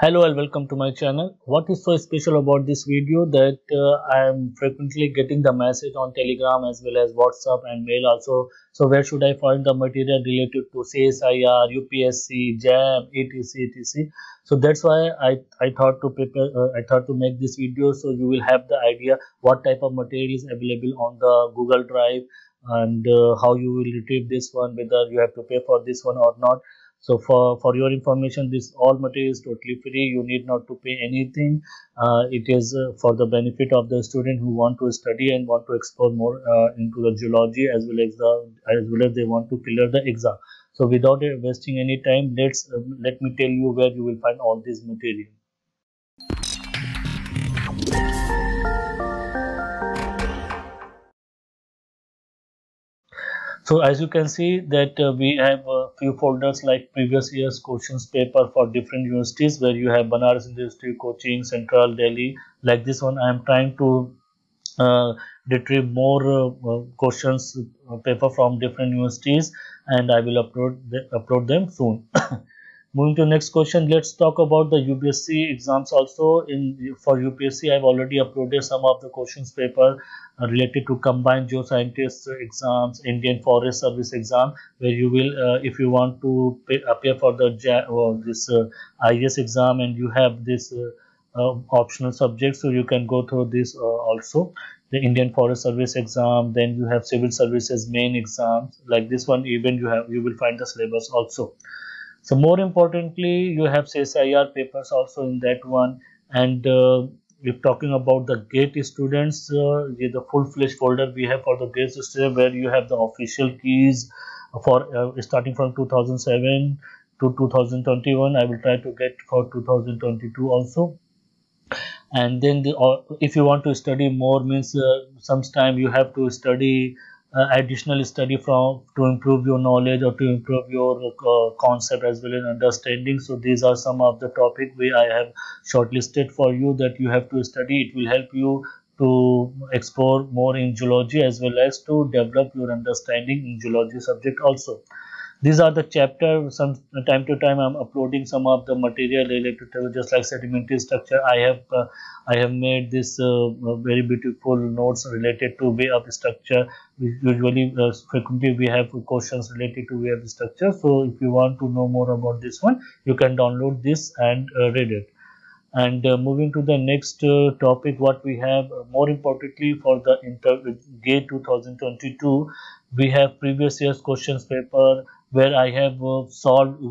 hello and welcome to my channel. What is so special about this video that uh, i am frequently getting the message on telegram as well as whatsapp and mail also. So where should i find the material related to csir upsc jam etc etc so that's why i i thought to prepare uh, i thought to make this video so you will have the idea what type of material is available on the google drive and uh, how you will retrieve this one whether you have to pay for this one or not so for for your information this all material is totally free. You need not to pay anything. Uh, it is uh, for the benefit of the student who want to study and want to explore more uh, into the geology as well as the as well as they want to clear the exam. So without wasting any time let's uh, let me tell you where you will find all this material so as you can see that uh, we have a few folders like previous year's questions paper for different universities where you have Banaras University, Cochin, Central, Delhi. Like this one, I am trying to uh, retrieve more uh, uh questions uh, paper from different universities and I will upload, upload them soon. moving to next question let's talk about the upsc exams also. In for upsc i've already uploaded some of the questions paper uh, related to combined geoscientist exams indian forest service exam where you will uh, if you want to pay, appear for the or this uh, is exam and you have this uh, uh, optional subject so you can go through this uh, also. The indian forest service exam then you have civil services main exams. Like this one even you have you will find the syllabus also so more importantly you have CSIR papers also in that one. And uh, if talking about the gate students uh, the full-fledged folder we have for the gate student where you have the official keys for uh, starting from 2007 to 2021 i will try to get for 2022 also. And then the, uh, if you want to study more means uh, sometime you have to study uh, additional study from to improve your knowledge or to improve your uh, concept as well as understanding. So these are some of the topic we i have shortlisted for you that you have to study. It will help you to explore more in geology as well as to develop your understanding in geology subject also these are the chapter some time to time i'm uploading some of the material related to just like sedimentary structure. I have uh, i have made this uh, very beautiful notes related to way up structure. Usually uh, frequently we have questions related to way up structure. So if you want to know more about this one you can download this and uh, read it. And uh, moving to the next uh, topic what we have uh, more importantly for the inter gate 2022 we have previous year's questions paper where I have uh, solved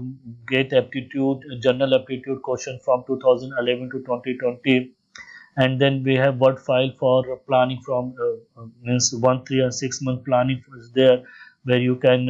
gate aptitude, general aptitude question from 2011 to 2020 and then we have word file for planning from uh, uh, means one three and six month planning is there where you can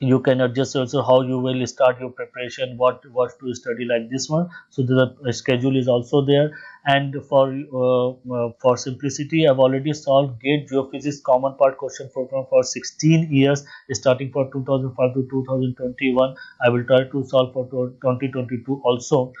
you can adjust also how you will start your preparation what what to study like this one. So the schedule is also there. And for uh, uh, for simplicity i've already solved gate geophysics common part question program for 16 years starting for 2005 to 2021 i will try to solve for 2022 also.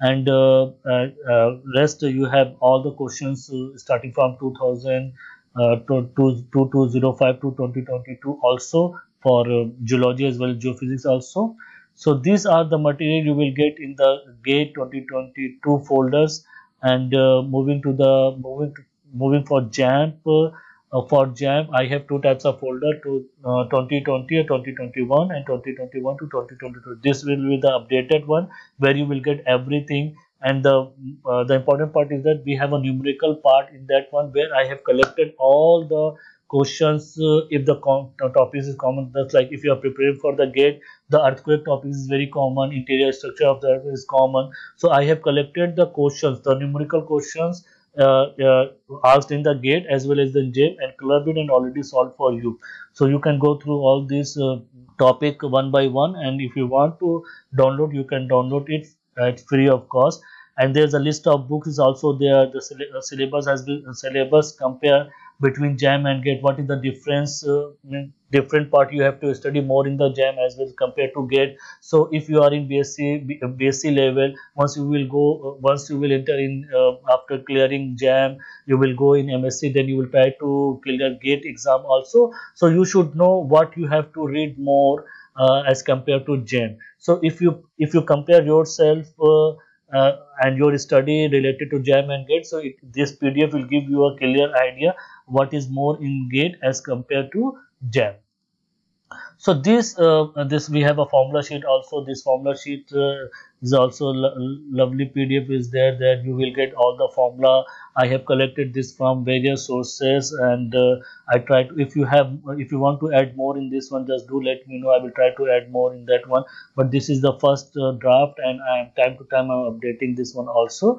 And uh, uh, uh, rest you have all the questions uh, starting from 2000 to, to, to 2005 to 2022 also for uh, geology as well as geophysics also. So these are the material you will get in the GATE 2022 folders and uh, moving to the moving to, moving for JAMP uh, for JAMP I have two types of folder to uh, 2020 or 2021 and 2021 to 2022 this will be the updated one where you will get everything and the uh, the important part is that we have a numerical part in that one where I have collected all the questions uh, if the topic is common that's like if you are preparing for the gate the earthquake topic is very common interior structure of the earth is common. So i have collected the questions the numerical questions uh, uh, asked in the gate as well as the JAMP and clubbed it and already solved for you. So you can go through all these uh, topic one by one and if you want to download you can download it at free of cost. And there's a list of books is also there the syllabus has been syllabus compare between jam and gate what is the difference uh, different part you have to study more in the jam as well compared to gate. So if you are in bsc bsc level once you will go uh, once you will enter in uh, after clearing jam you will go in msc then you will try to clear gate exam also. So you should know what you have to read more uh, as compared to jam. So if you if you compare yourself uh, uh, and your study related to jam and gate so it, this pdf will give you a clear idea what is more in gate as compared to jam so this uh, this we have a formula sheet also. This formula sheet uh, is also lo lovely pdf is there that you will get all the formula. I have collected this from various sources and uh, i try to if you have if you want to add more in this one just do let me know. I will try to add more in that one. But this is the first uh, draft and i am time to time i'm updating this one also.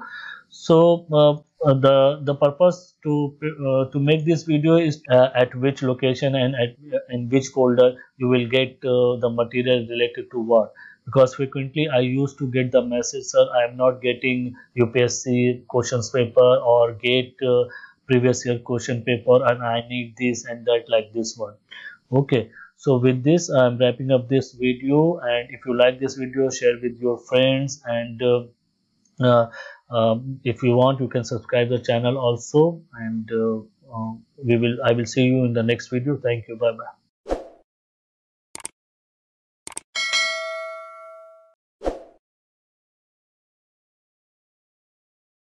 So uh, uh, the the purpose to uh, to make this video is uh, at which location and at in which folder you will get the material related to what because frequently I used to get the message sir I am not getting UPSC questions paper or GATE uh, previous year question paper and I need this and that like this one. Okay so with this I am wrapping up this video. And if you like this video share with your friends and uh, uh, um, if you want you can subscribe the channel also. And uh, uh, we will I will see you in the next video. Thank you. Bye bye